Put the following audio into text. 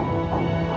Música